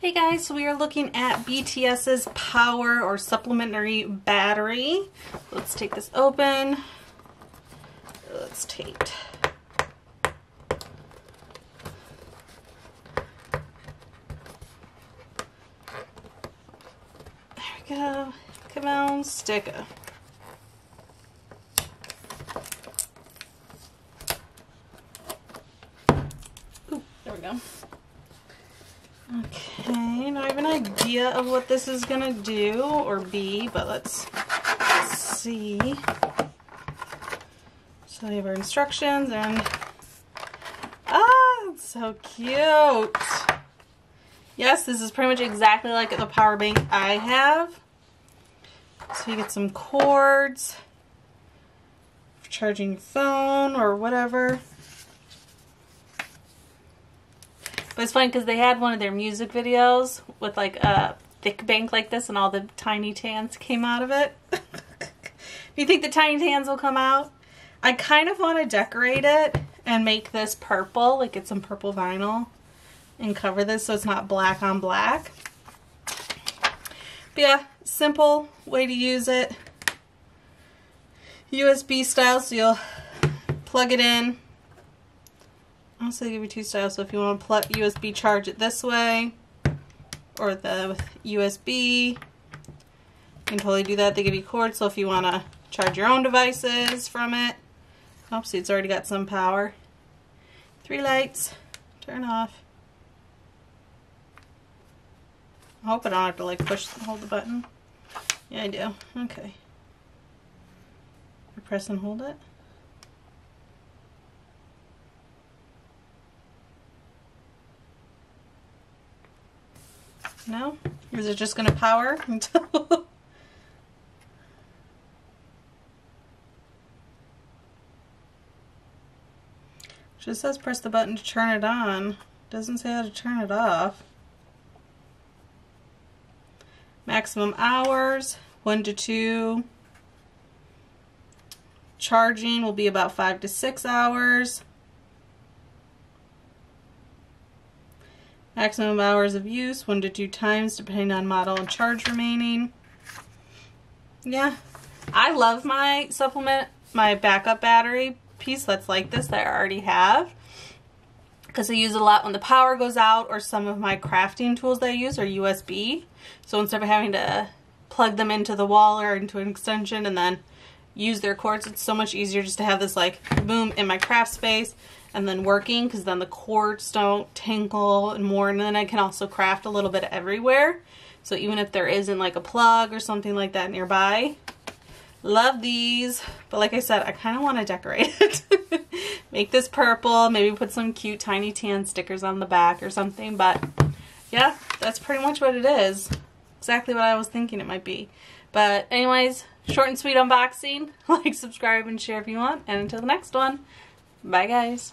Hey guys, so we are looking at BTS's power or supplementary battery. Let's take this open. Let's taped. There we go. Come on, sticker. Ooh, there we go. Okay, now I have an idea of what this is gonna do or be, but let's see. So we have our instructions and ah, it's so cute. Yes, this is pretty much exactly like the power bank I have. So you get some cords for charging your phone or whatever. But it's funny because they had one of their music videos with like a thick bank like this and all the tiny tans came out of it. Do you think the tiny tans will come out? I kind of want to decorate it and make this purple, like get some purple vinyl and cover this so it's not black on black. But yeah, simple way to use it. USB style, so you'll plug it in also give you two styles. So if you want to plug USB charge it this way or the USB, you can totally do that. They give you cords. So if you want to charge your own devices from it, oh, see it's already got some power. Three lights, turn off. I hope I don't have to like push, hold the button. Yeah, I do. Okay. press and hold it. No? Is it just going to power until... just says press the button to turn it on. Doesn't say how to turn it off. Maximum hours, 1 to 2. Charging will be about 5 to 6 hours. Maximum hours of use, one to two times depending on model and charge remaining. Yeah, I love my supplement, my backup battery piece that's like this that I already have. Because I use a lot when the power goes out or some of my crafting tools that I use are USB. So instead of having to plug them into the wall or into an extension and then use their cords, it's so much easier just to have this like boom in my craft space and then working because then the cords don't tinkle and more. And then I can also craft a little bit everywhere. So even if there isn't like a plug or something like that nearby love these. But like I said I kind of want to decorate it. Make this purple maybe put some cute tiny tan stickers on the back or something. But yeah that's pretty much what it is. Exactly what I was thinking it might be. But anyways short and sweet unboxing. Like subscribe and share if you want. And until the next one. Bye guys